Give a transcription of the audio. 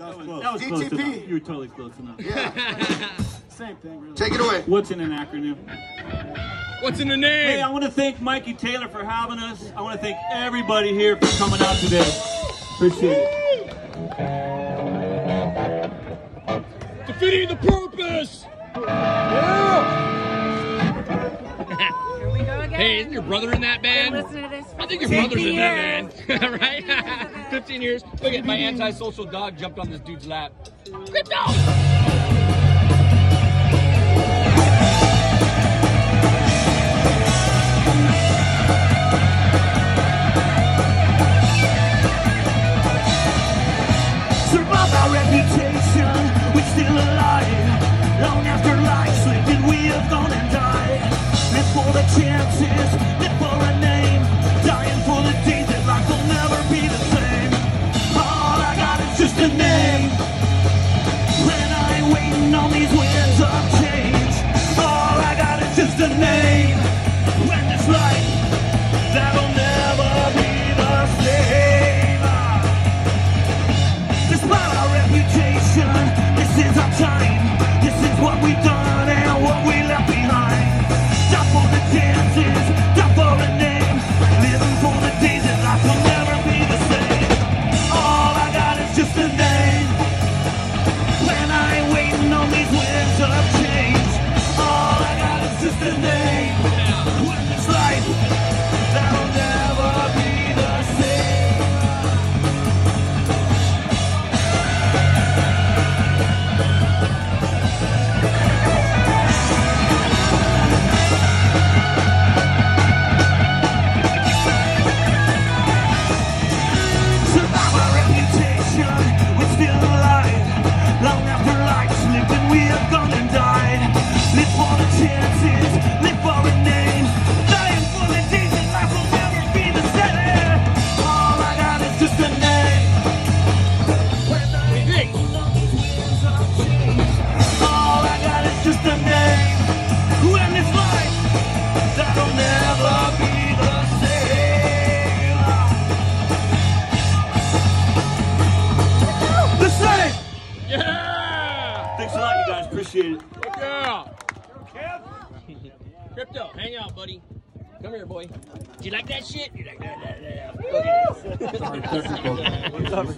That was close. That was close DTP. enough. You were totally close enough. Yeah. Same thing, really. Take it away. What's in an acronym? What's in the name? Hey, I want to thank Mikey Taylor for having us. I want to thank everybody here for coming out today. Appreciate it. Defeating the purpose. Hey, isn't your brother in that band? Listen to this. I think your brother's in years. that band, right? 15 years. Look at my antisocial dog jumped on this dude's lap. Crypto! Be the same. Despite our reputation, this is our time. This is what we've done and what we left behind. Double the chances, double the names. Living for the days in life will never be the same. All I got is just a name. When I waiting on these winds Appreciate it. Yeah! Crypto, hang out, buddy. Come here, boy. Do you like that shit? You like that? that, that. Okay.